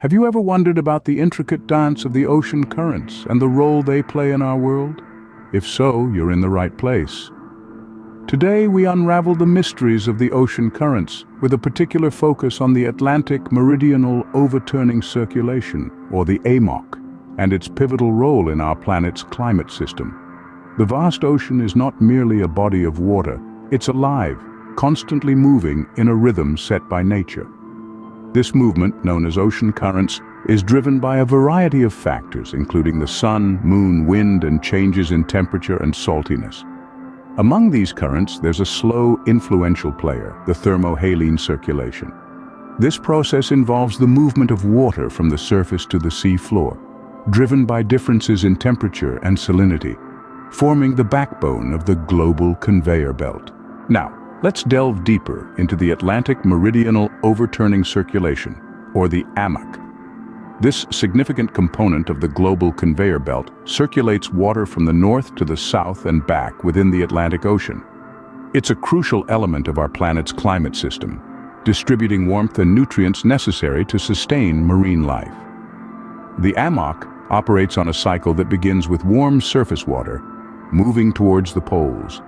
Have you ever wondered about the intricate dance of the ocean currents and the role they play in our world? If so, you're in the right place. Today we unravel the mysteries of the ocean currents with a particular focus on the Atlantic Meridional Overturning Circulation, or the AMOC, and its pivotal role in our planet's climate system. The vast ocean is not merely a body of water, it's alive, constantly moving in a rhythm set by nature. This movement, known as ocean currents, is driven by a variety of factors, including the sun, moon, wind, and changes in temperature and saltiness. Among these currents, there's a slow, influential player, the thermohaline circulation. This process involves the movement of water from the surface to the sea floor, driven by differences in temperature and salinity, forming the backbone of the global conveyor belt. Now, let's delve deeper into the Atlantic Meridional Overturning Circulation, or the AMOC. This significant component of the global conveyor belt circulates water from the north to the south and back within the Atlantic Ocean. It's a crucial element of our planet's climate system, distributing warmth and nutrients necessary to sustain marine life. The AMOC operates on a cycle that begins with warm surface water moving towards the poles,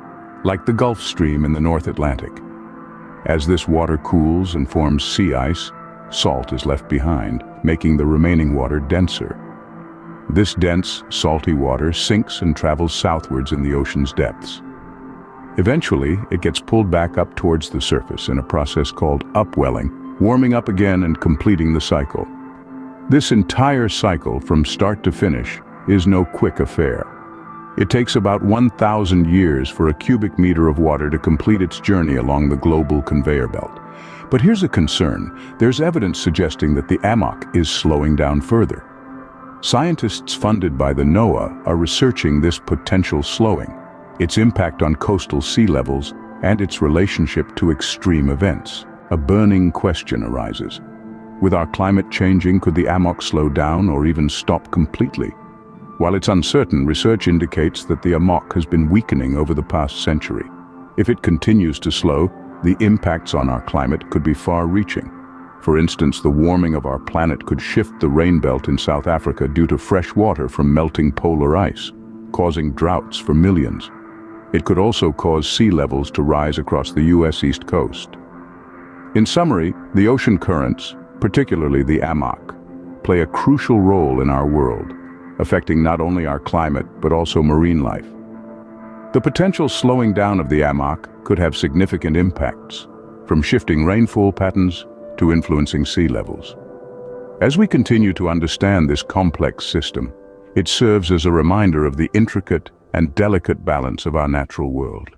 like the Gulf Stream in the North Atlantic. As this water cools and forms sea ice, salt is left behind, making the remaining water denser. This dense, salty water sinks and travels southwards in the ocean's depths. Eventually, it gets pulled back up towards the surface in a process called upwelling, warming up again and completing the cycle. This entire cycle, from start to finish, is no quick affair. It takes about 1,000 years for a cubic meter of water to complete its journey along the global conveyor belt. But here's a concern. There's evidence suggesting that the AMOC is slowing down further. Scientists funded by the NOAA are researching this potential slowing, its impact on coastal sea levels, and its relationship to extreme events. A burning question arises. With our climate changing, could the AMOC slow down or even stop completely? While it's uncertain, research indicates that the AMOC has been weakening over the past century. If it continues to slow, the impacts on our climate could be far-reaching. For instance, the warming of our planet could shift the rain belt in South Africa due to fresh water from melting polar ice, causing droughts for millions. It could also cause sea levels to rise across the U.S. East Coast. In summary, the ocean currents, particularly the AMOC, play a crucial role in our world affecting not only our climate but also marine life. The potential slowing down of the AMOC could have significant impacts, from shifting rainfall patterns to influencing sea levels. As we continue to understand this complex system, it serves as a reminder of the intricate and delicate balance of our natural world.